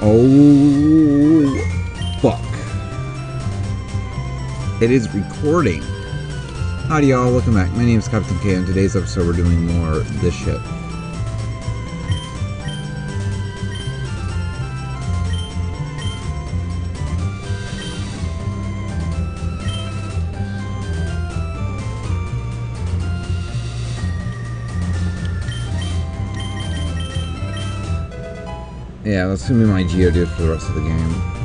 Oh, fuck. It is recording. Howdy y'all, welcome back. My name is Captain K. and today's episode we're doing more this ship. Yeah, that's gonna be my Geodude for the rest of the game.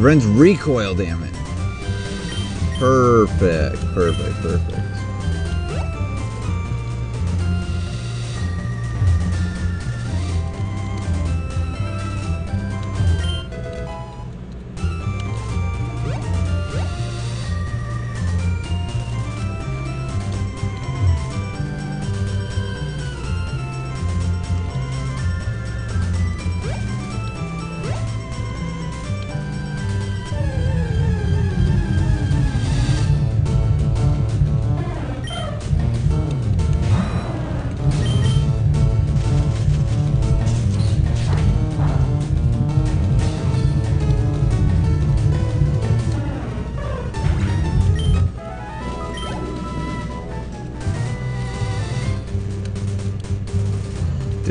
Prevents recoil damage. Perfect, perfect, perfect.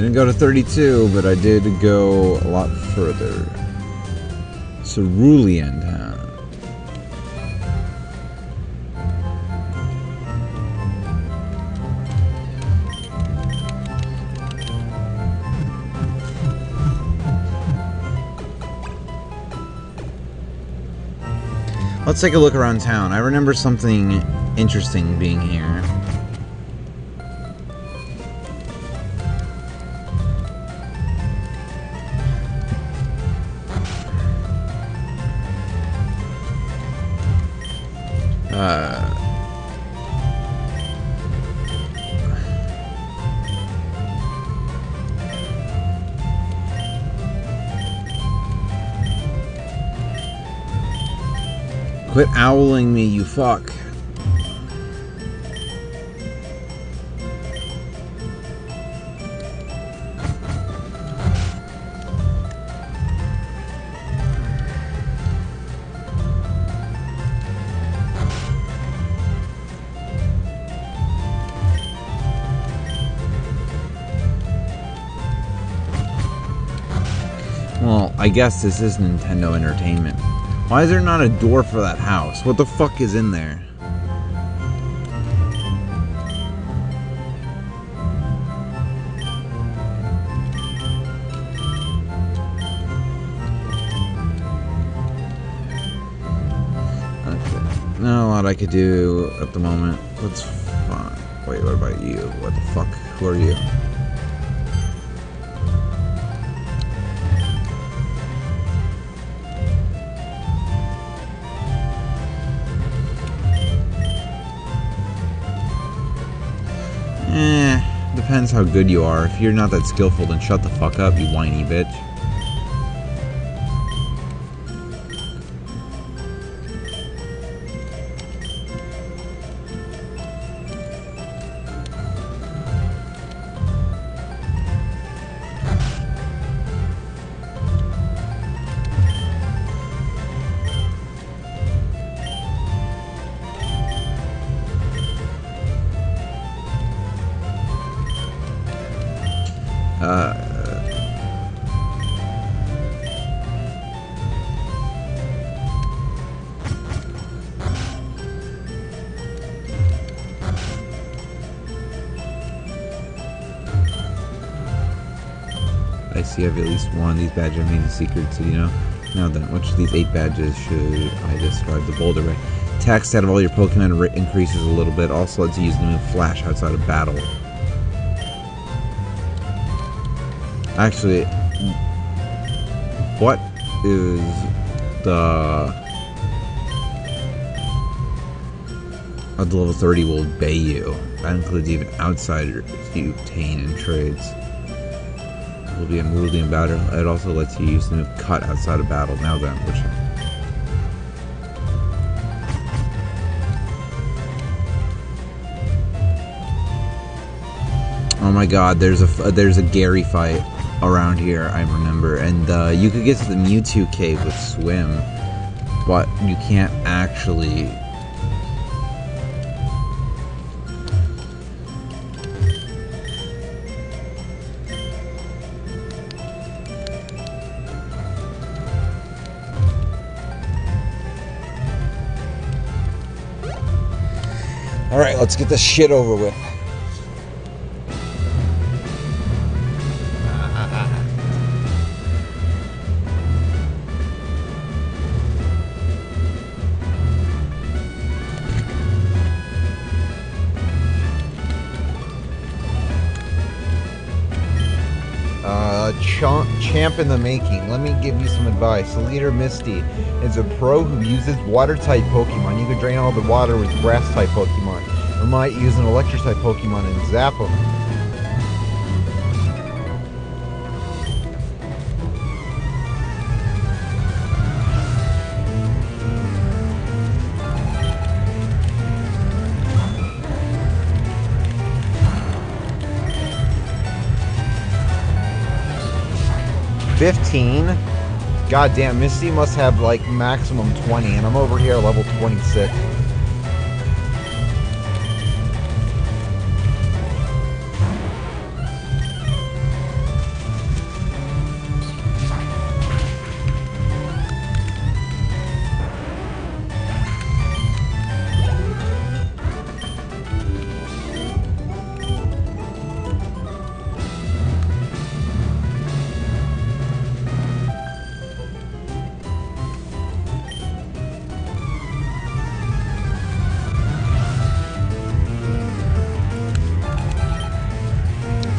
Didn't go to 32, but I did go a lot further. Cerulean Town. Let's take a look around town. I remember something interesting being here. Quit owling me, you fuck. Well, I guess this is Nintendo Entertainment. Why is there not a door for that house? What the fuck is in there? Okay. Not a lot I could do at the moment. That's fine. Wait, what about you? What the fuck? Who are you? Depends how good you are. If you're not that skillful, then shut the fuck up, you whiny bitch. One of these badges amazing secrets, so you know. Now then, which of these eight badges should I describe the boulder by? Attack stat of all your Pokemon increases a little bit, also lets you use the move Flash outside of battle. Actually, what is the of the level 30 will obey you. That includes even outsiders you obtain in trades. Be unruly in battle. It also lets you use the move cut outside of battle. Now then, which Oh my god, there's a there's a Gary fight around here, I remember. And uh, you could get to the Mewtwo cave with swim, but you can't actually Alright, let's get this shit over with. Champ in the making. Let me give you some advice. Leader Misty is a pro who uses water type Pokemon. You can drain all the water with grass type Pokemon. Or might use an electric type Pokemon and zap them. 15. God damn, Misty must have like maximum 20, and I'm over here level 26.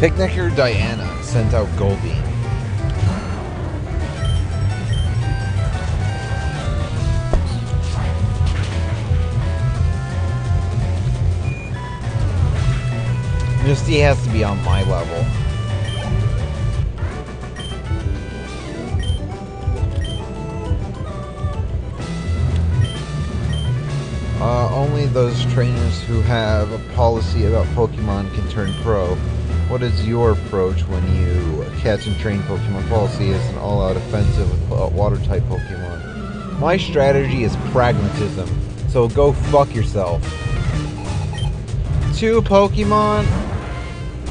'Picnicker Diana sent out Goldeen. Misty has to be on my level. Uh, only those trainers who have a policy about Pokemon can turn pro. What is your approach when you catch and train Pokemon? Policy is an all-out offensive uh, with water-type Pokemon. My strategy is pragmatism, so go fuck yourself. Two Pokemon,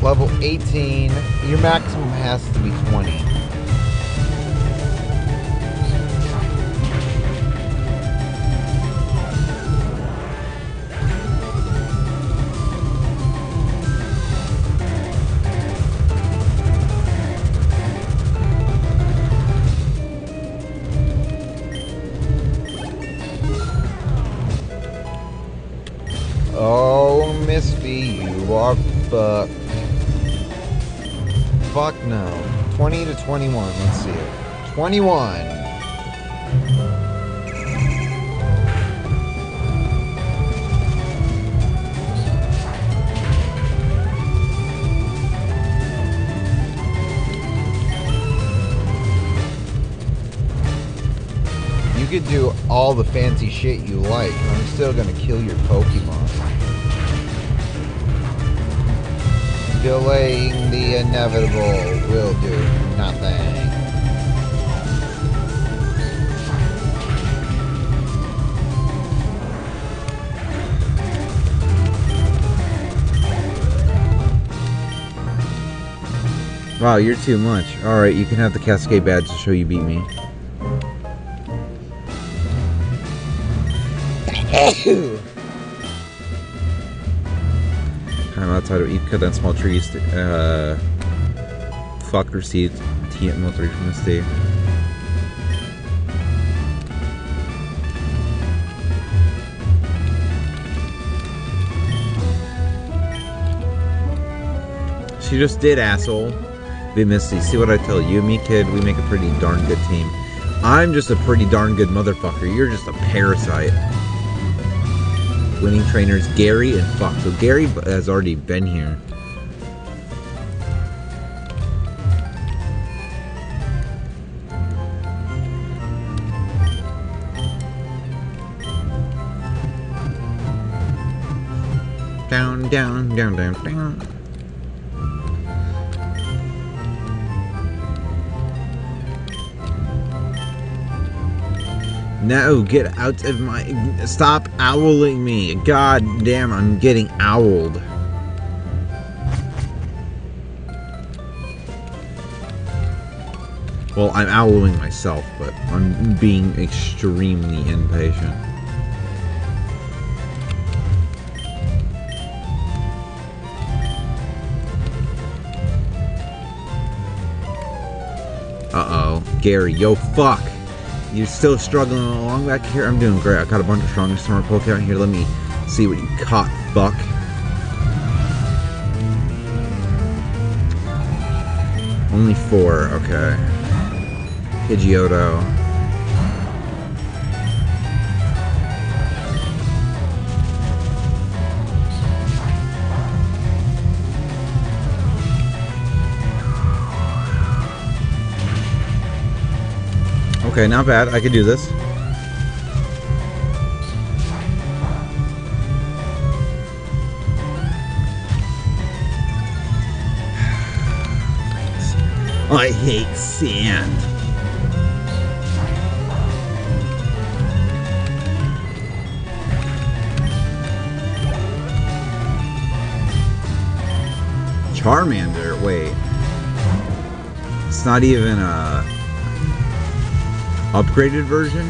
level 18. Your maximum has to be 20. 21. Let's see it. 21. You could do all the fancy shit you like, I'm still gonna kill your Pokemon. Delaying the inevitable will do nothing. Wow, you're too much. Alright, you can have the Cascade badge to show you beat me. I'm outside of Epcot and small trees to, uh, fuck received TM03 from the state. She just did, asshole. Be Misty, see what I tell you, me kid, we make a pretty darn good team. I'm just a pretty darn good motherfucker. You're just a parasite. Winning trainers Gary and fuck. So Gary has already been here. Down, down, down, down. No, get out of my. Stop owling me. God damn, I'm getting owled. Well, I'm owling myself, but I'm being extremely impatient. Gary, yo, fuck. You're still struggling along back here? I'm doing great. I caught a bunch of strong smart Pokemon here. Let me see what you caught, fuck. Only four, okay. Pidgeotto. Okay, not bad. I could do this. I hate sand. Charmander, wait. It's not even a upgraded version.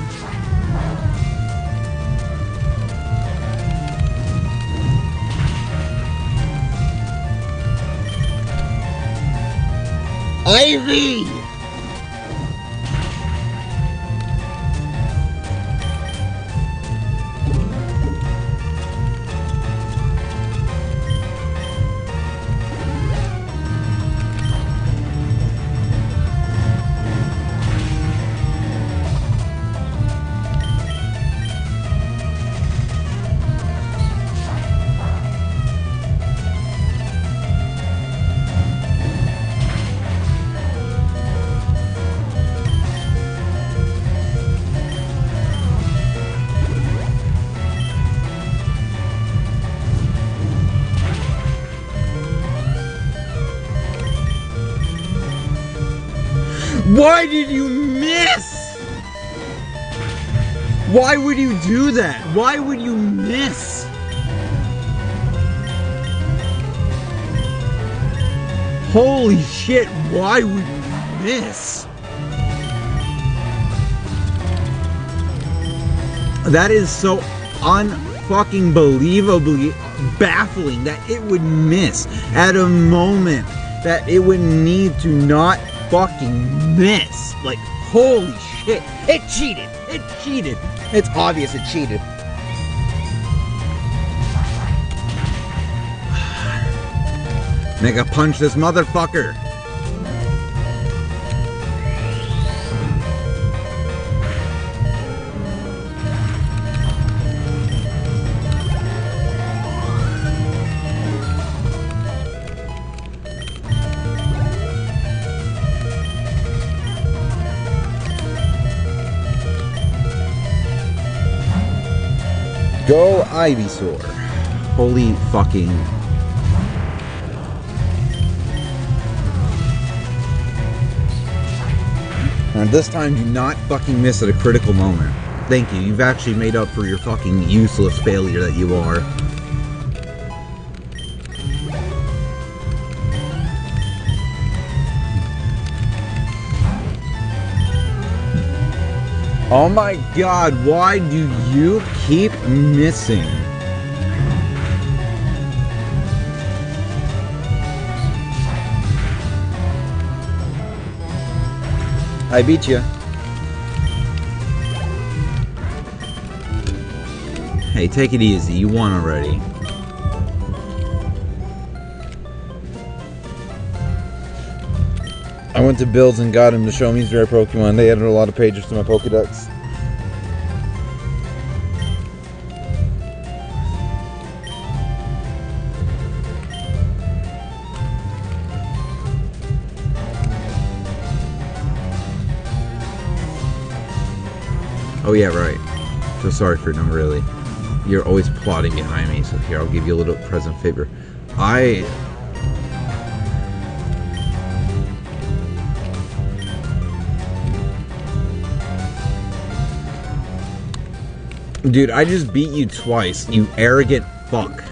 Ivy! That is so unfucking believably baffling that it would miss at a moment that it would need to not fucking miss. Like, holy shit. It cheated. It cheated. It's obvious it cheated. Mega punch this motherfucker. Go Ivysaur. Holy fucking. And this time, do not fucking miss at a critical moment. Thank you. You've actually made up for your fucking useless failure that you are. Oh my god, why do you keep missing? I beat you. Hey, take it easy. You won already. Went to Bill's and got him to show me his rare Pokemon. They added a lot of pages to my Pokedex. Oh yeah, right. So sorry for them, really. You're always plotting behind me, so here, I'll give you a little present favor. I... Dude, I just beat you twice, you arrogant fuck.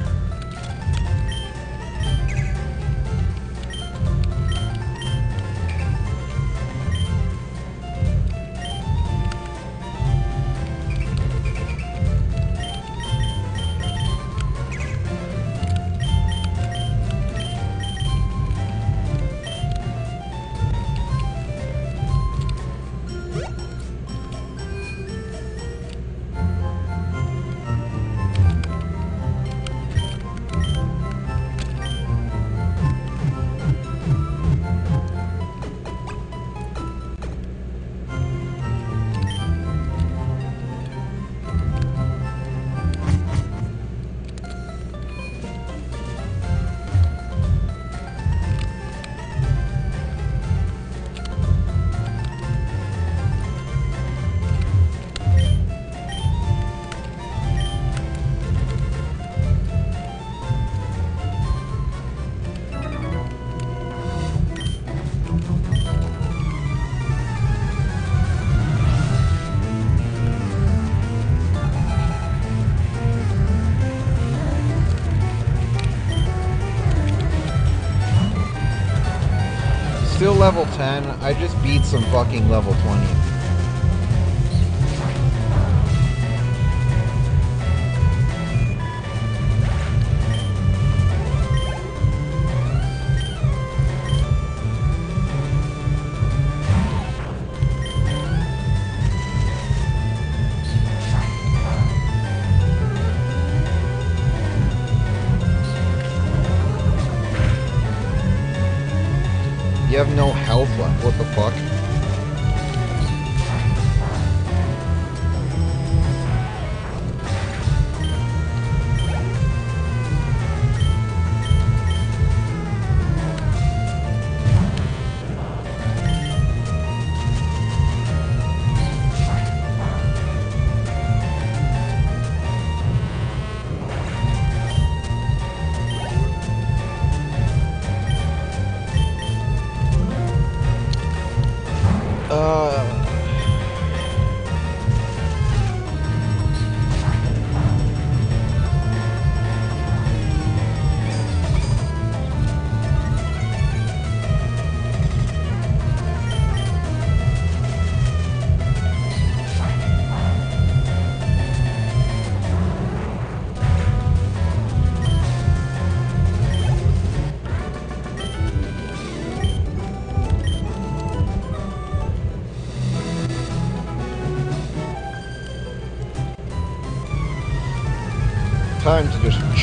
Fucking level 20. You have no health left. What the fuck?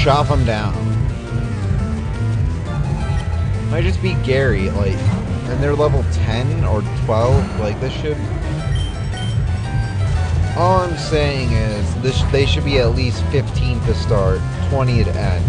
Chop them down. Might just be Gary, like, and they're level 10 or 12, like this should. All I'm saying is, this they should be at least 15 to start, 20 to end.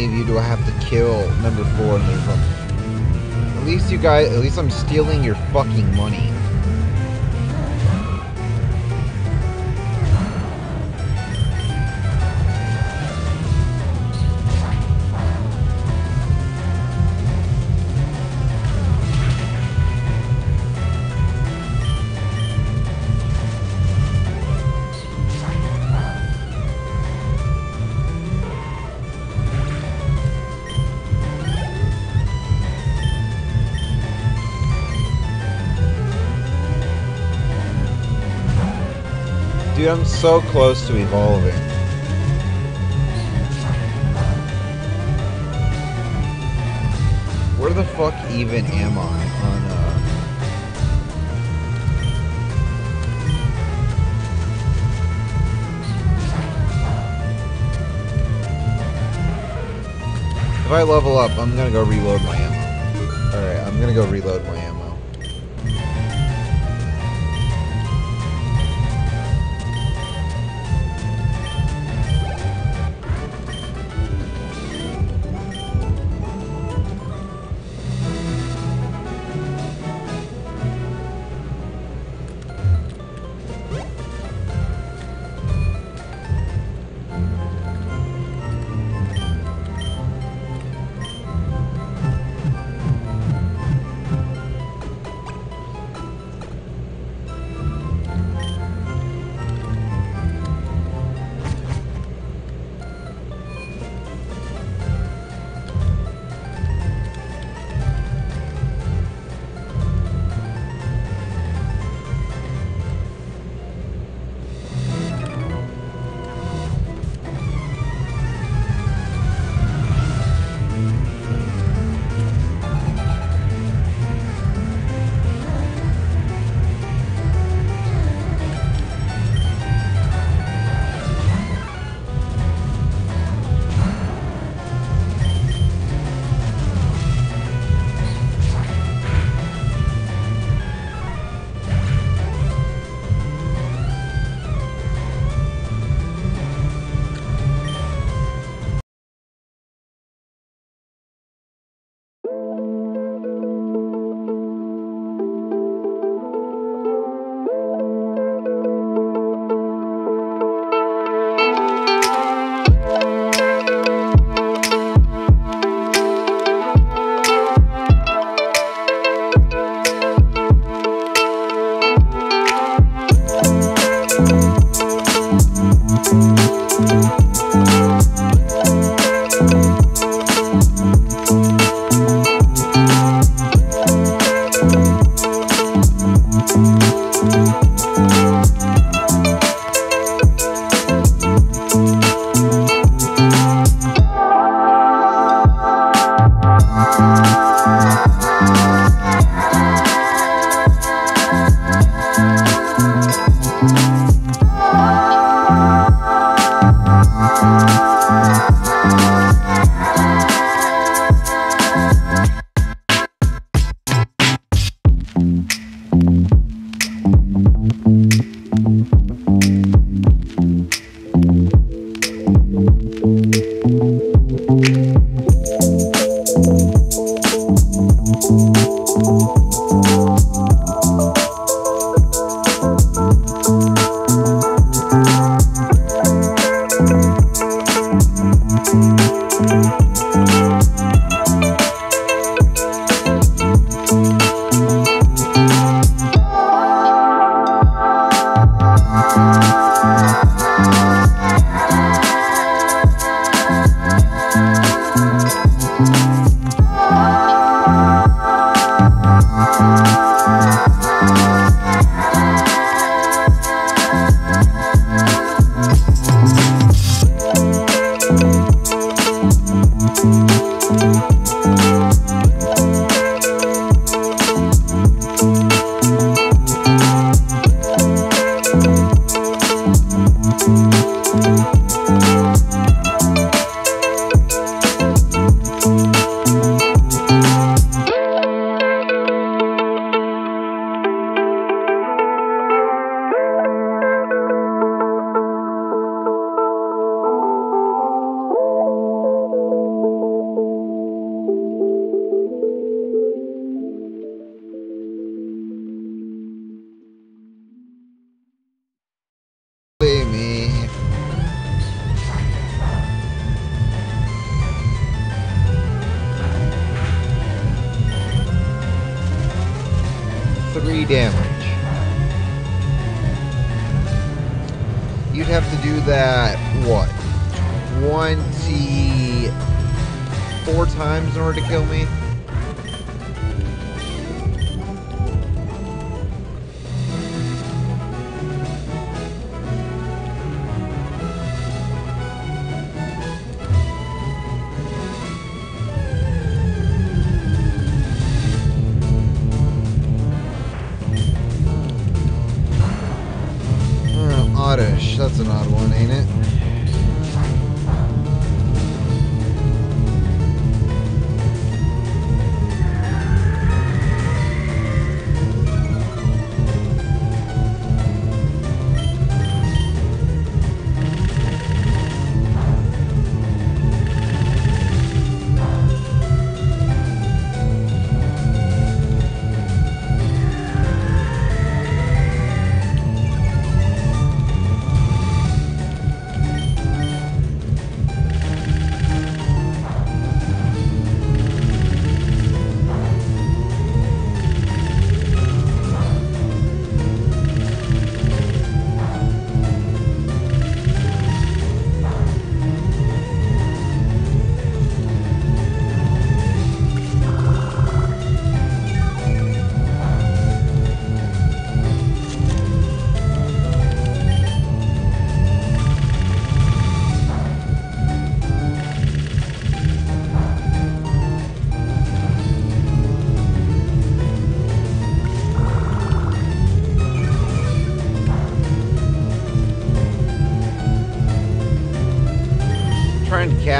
Many of you do I have to kill? Number four, and there's at least you guys, at least I'm stealing your fucking money. Dude, I'm so close to evolving. Where the fuck even am I on uh If I level up, I'm gonna go reload my ammo. Alright, I'm gonna go reload my ammo.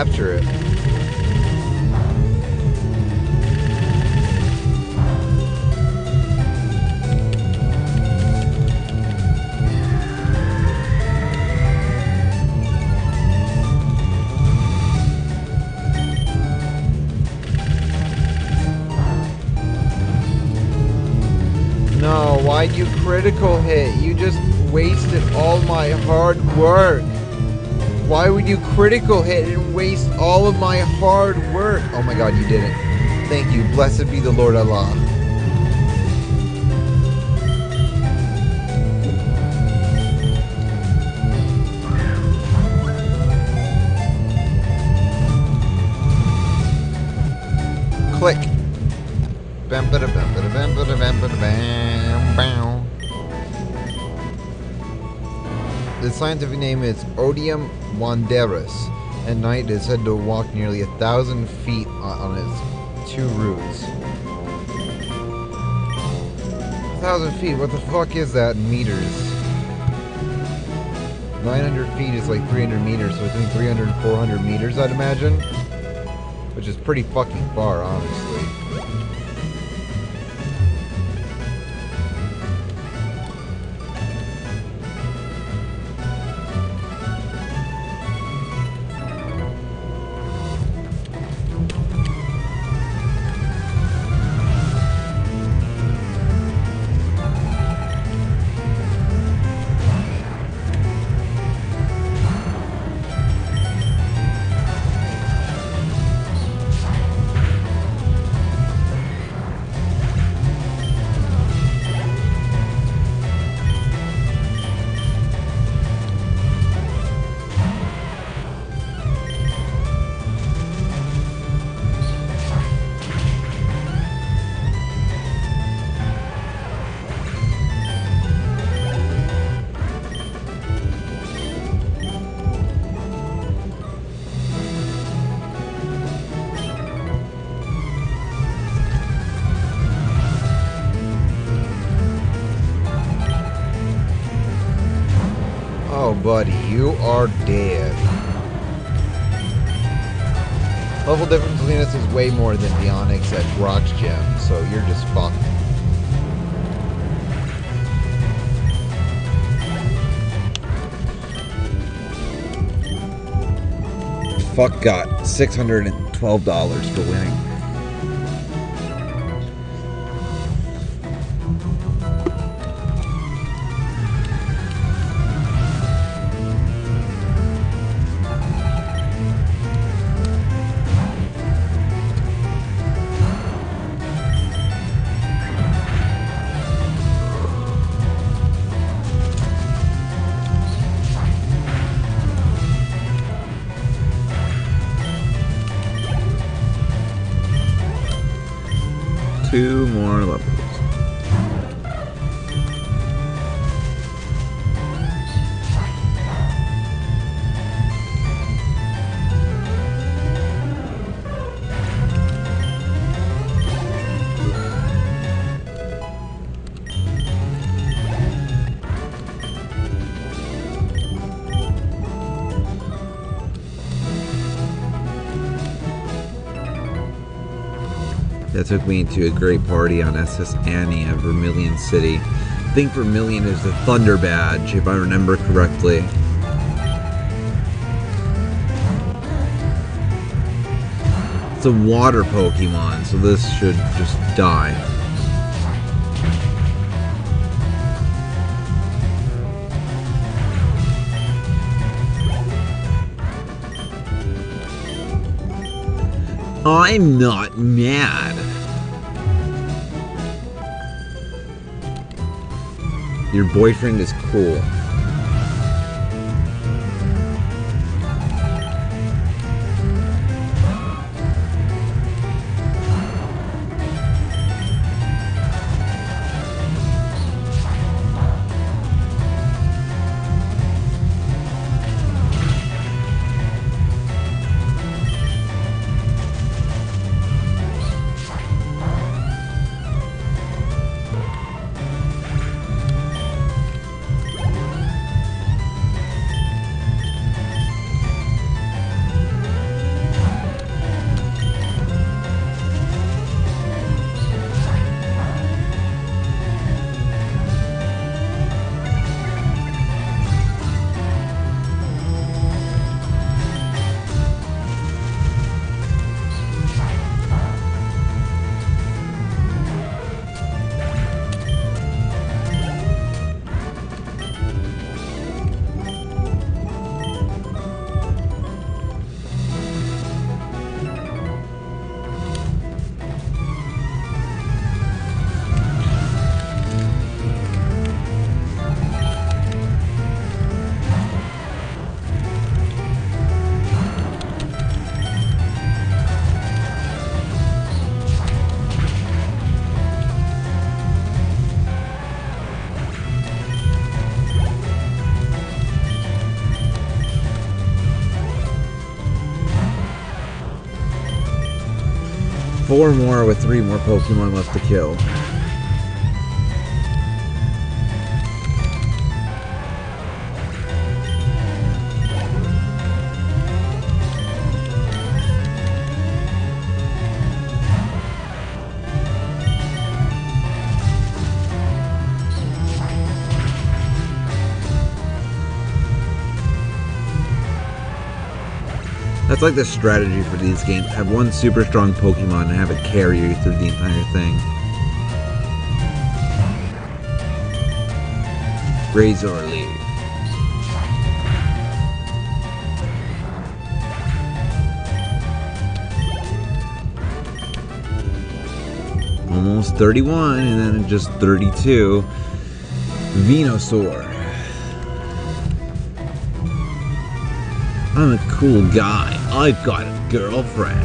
Capture it. No, why'd you critical hit? You just wasted all my hard work. Why would you critical hit and waste all of my hard work? Oh my god, you did it. Thank you. Blessed be the Lord Allah. Click. Bam bam bam bam bam bow. The scientific name is Oddium wanderus. At night, it is said to walk nearly a thousand feet on its two roots. A thousand feet? What the fuck is that in meters? 900 feet is like 300 meters, so between 300 and 400 meters, I'd imagine. Which is pretty fucking far, honestly. Buddy, you are dead. Level difference between us is way more than the Onix at Brock's gym, so you're just fucked. Fuck got $612 for winning. Took me to a great party on SS Anne at Vermilion City. I think Vermilion is the Thunder Badge, if I remember correctly. It's a water Pokemon, so this should just die. I'm not mad. Your boyfriend is cool. Four more with three more Pokemon left to kill. That's like the strategy for these games. Have one super strong Pokemon and have it carry you through the entire thing. Razor Leaf. Almost 31 and then just 32. Venusaur. I'm a cool guy. I've got a girlfriend.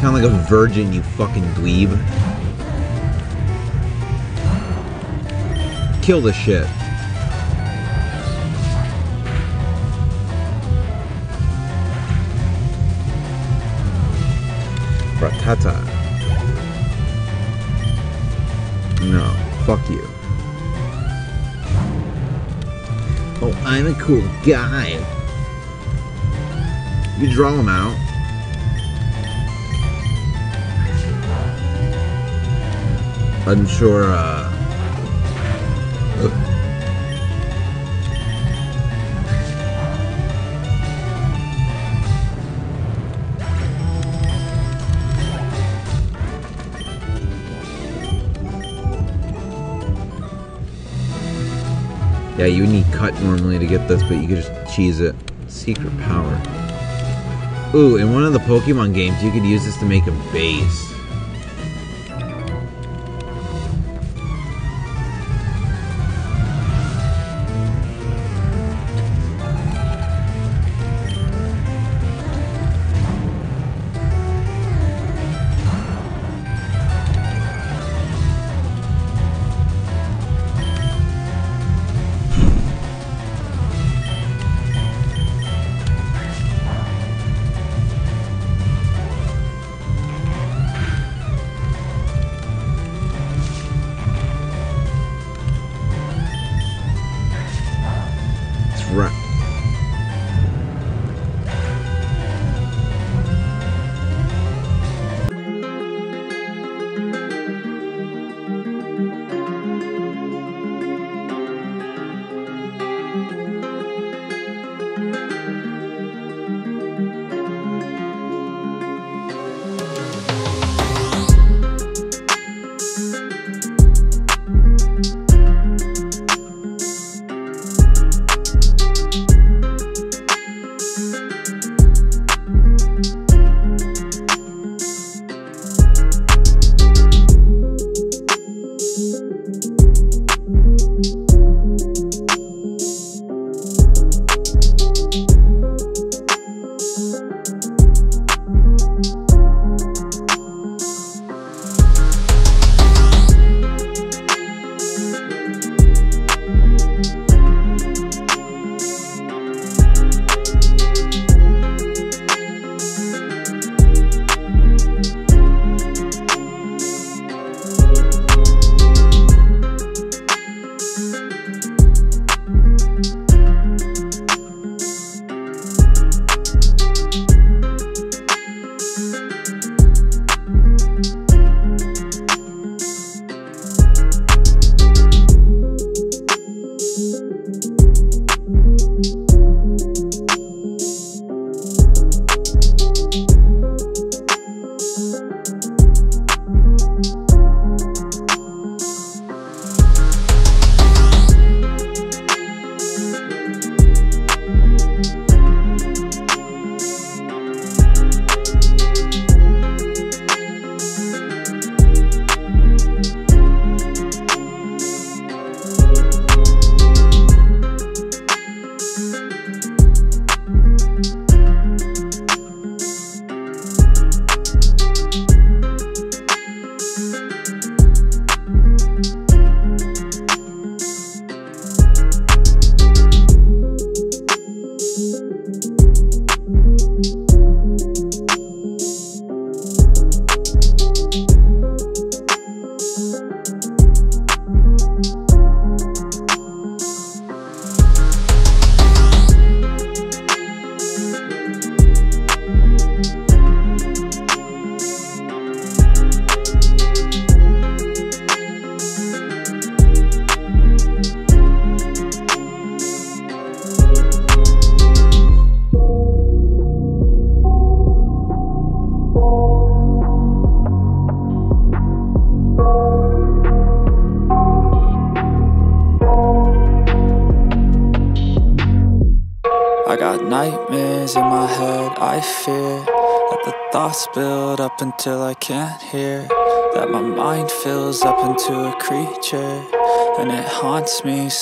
Sound like a virgin, you fucking dweeb. Kill the shit. Rattata. No, fuck you. Oh, I'm a cool guy. You draw them out. I'm sure, uh... Yeah, you need cut normally to get this, but you can just cheese it. Secret power. Ooh, in one of the Pokemon games, you could use this to make a base.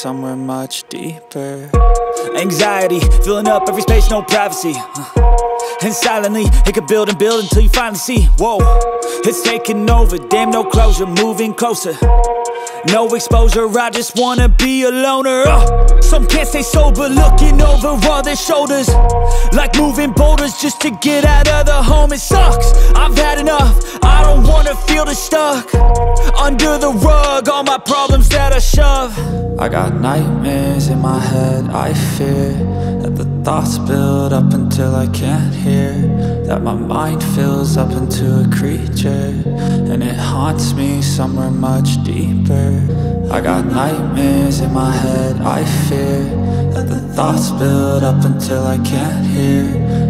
Somewhere much deeper. Anxiety, filling up every space, no privacy. And silently, it could build and build until you finally see. Whoa, it's taking over, damn no closure, moving closer. No exposure, I just wanna be a loner. Uh, Some can't stay sober, looking over all their shoulders. Like moving boulders just to get out of the home. It sucks, I've had enough, wanna feel the stuck Under the rug, all my problems that I shove. I got nightmares in my head, I fear That the thoughts build up until I can't hear That my mind fills up into a creature And it haunts me somewhere much deeper. I got nightmares in my head, I fear That the thoughts build up until I can't hear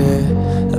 that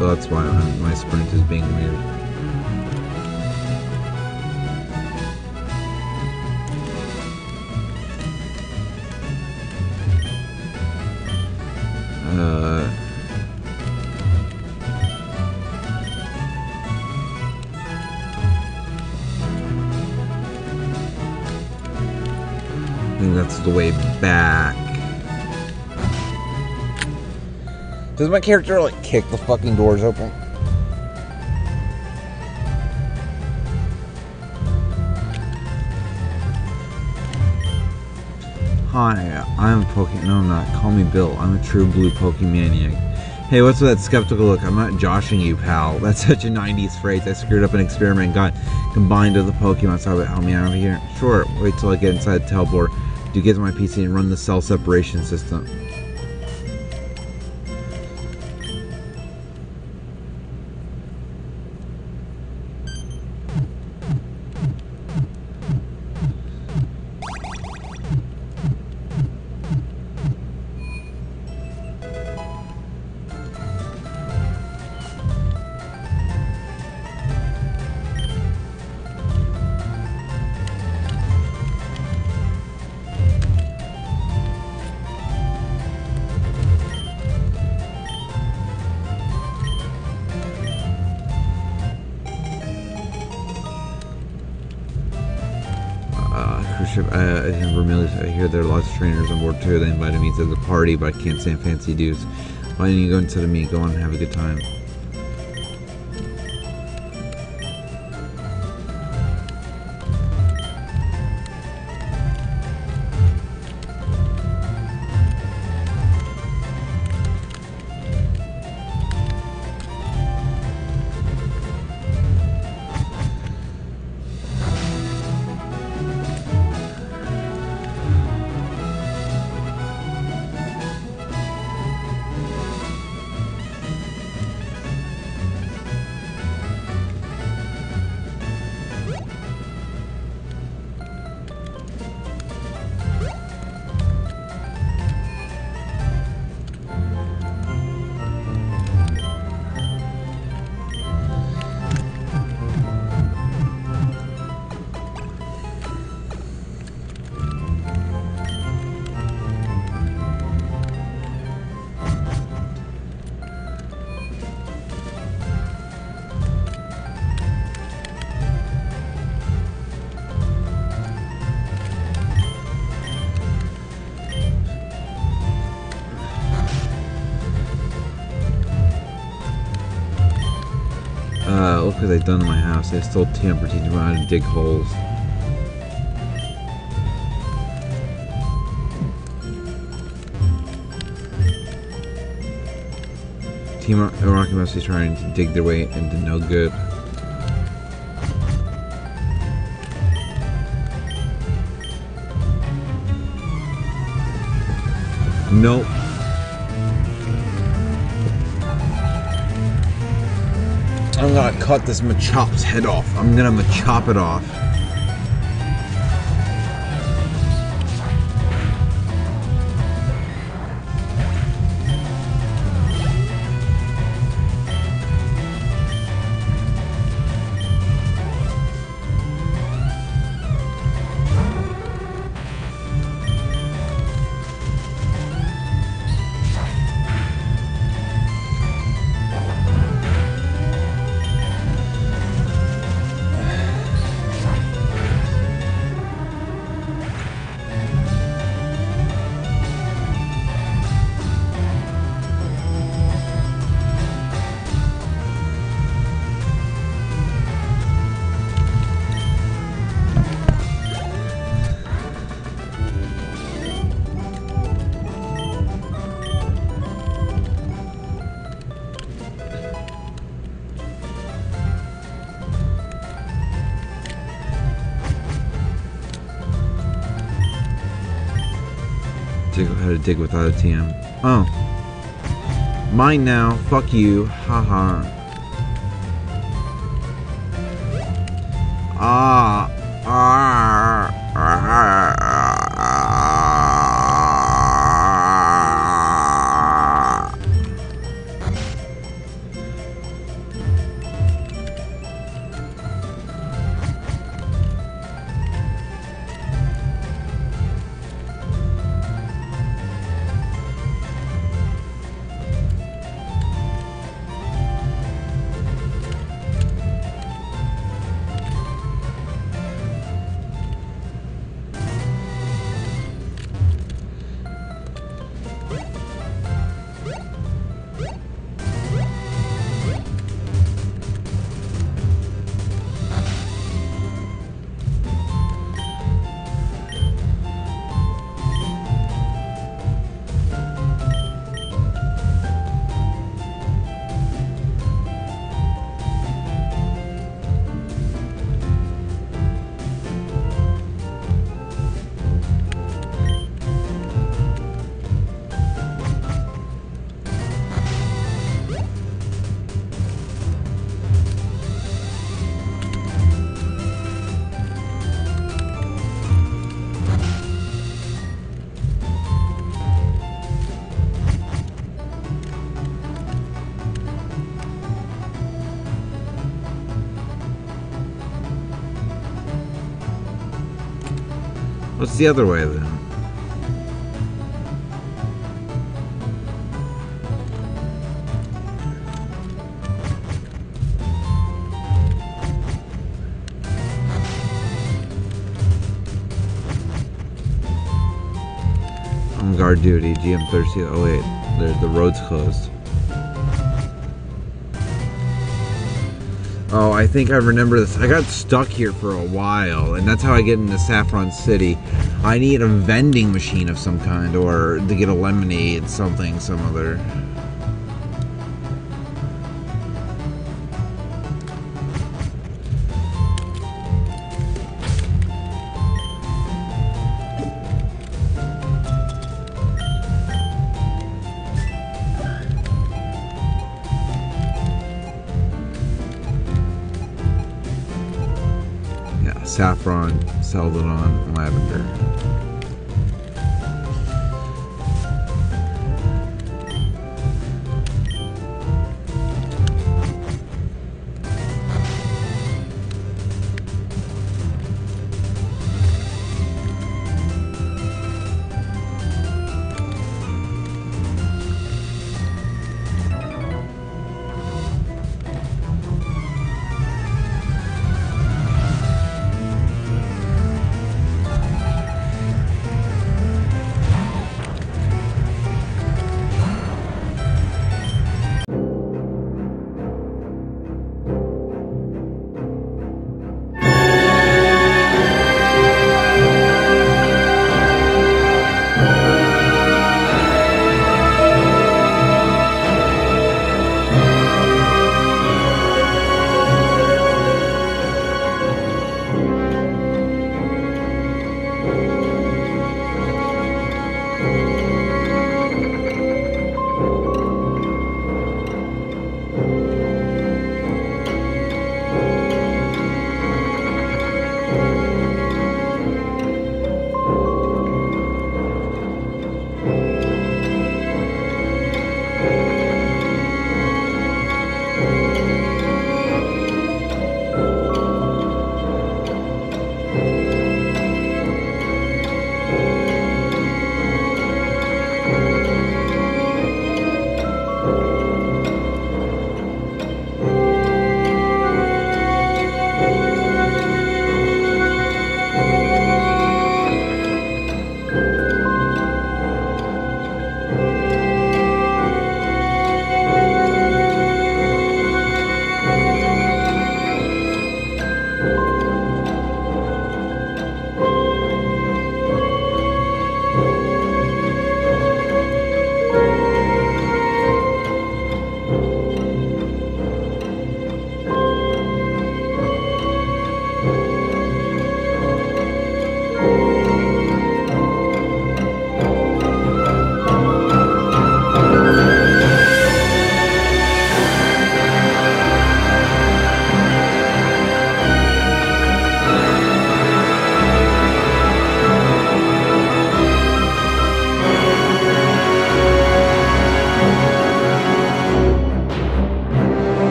mean, that's why my sprint is being weird. Uh, I think that's the way back. Does my character like kick the fucking doors open? Hi, I'm Poke. No, I'm not. Call me Bill. I'm a true blue Pokemaniac. Hey, what's with that skeptical look? I'm not joshing you, pal. That's such a 90s phrase. I screwed up an experiment and got combined with the Pokemon, so help me out of here. Sure, wait till I get inside the teleport, do get to my PC and run the cell separation system. But I can't stand fancy dudes. Why don't you go instead of me? Go on and have a good time. They've done to my house. They stole timber, teaching me how to dig holes. Team Rocket must be trying to dig their way into no good. Nope. Cut this Machop's head off. I'm gonna Machop it off. Dig without a TM. Oh. Mine now. Fuck you. Haha. Ah. What's the other way then? On guard duty, GM 30. Oh wait, the, the road's closed. Oh, I think I remember this. I got stuck here for a while, and that's how I get into Saffron City. I need a vending machine of some kind, or to get a lemonade, something, some other. Saffron, celadon, lavender.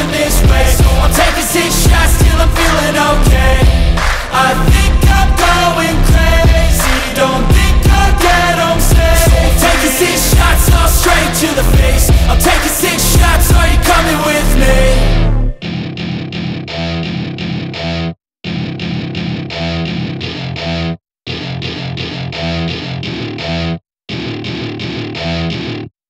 feeling this way. I'm taking six shots till I'm feeling okay. I think I'm going crazy. Don't think I'll get home safe I'm taking six shots all straight to the face. I'm taking six shots, are you coming with me?